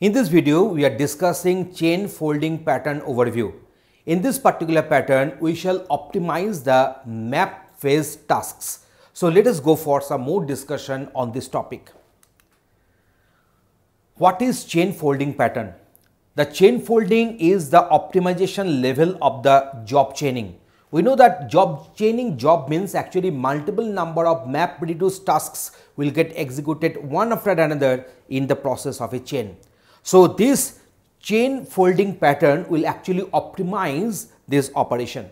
In this video, we are discussing chain folding pattern overview. In this particular pattern, we shall optimize the map phase tasks. So let us go for some more discussion on this topic. What is chain folding pattern? The chain folding is the optimization level of the job chaining. We know that job chaining job means actually multiple number of map reduced tasks will get executed one after another in the process of a chain. So, this chain folding pattern will actually optimize this operation.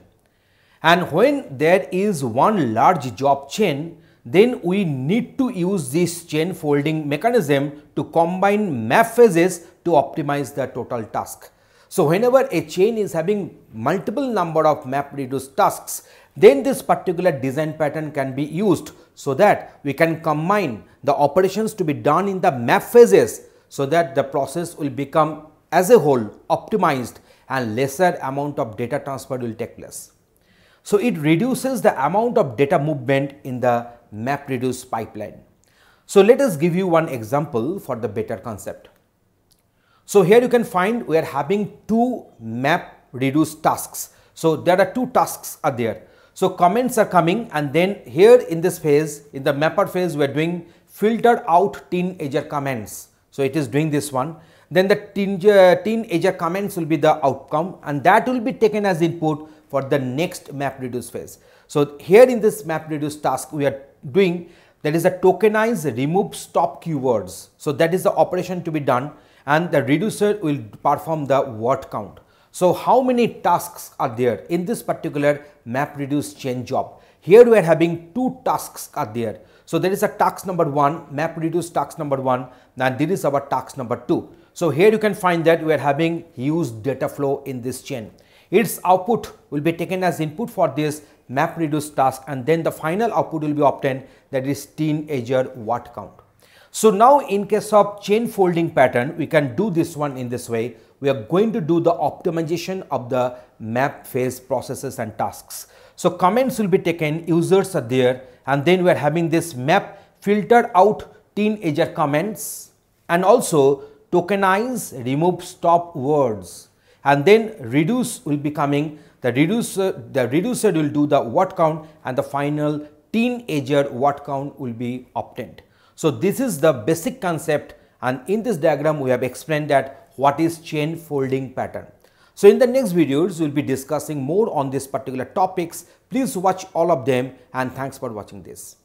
And when there is one large job chain, then we need to use this chain folding mechanism to combine map phases to optimize the total task. So, whenever a chain is having multiple number of map reduced tasks, then this particular design pattern can be used so that we can combine the operations to be done in the map phases so that the process will become as a whole optimized and lesser amount of data transfer will take place. So, it reduces the amount of data movement in the map reduce pipeline. So, let us give you one example for the better concept. So, here you can find we are having two map reduce tasks. So, there are two tasks are there. So, comments are coming and then here in this phase in the mapper phase we are doing filtered out teenager comments so, it is doing this one. Then the uh, teenager comments will be the outcome and that will be taken as input for the next map reduce phase. So, here in this map reduce task we are doing that is a tokenize remove stop keywords. So, that is the operation to be done and the reducer will perform the word count. So, how many tasks are there in this particular map reduce chain job? Here we are having two tasks are there. So, there is a task number 1 map reduce task number 1 and this is our task number 2. So, here you can find that we are having huge data flow in this chain. Its output will be taken as input for this map reduce task and then the final output will be obtained that is teenager word count. So, now in case of chain folding pattern we can do this one in this way we are going to do the optimization of the map phase processes and tasks. So, comments will be taken users are there and then we are having this map filtered out teenager comments and also tokenize remove stop words and then reduce will be coming the reducer the reducer will do the word count and the final teenager word count will be obtained. So, this is the basic concept and in this diagram we have explained that what is chain folding pattern. So, in the next videos we will be discussing more on this particular topics Please watch all of them and thanks for watching this.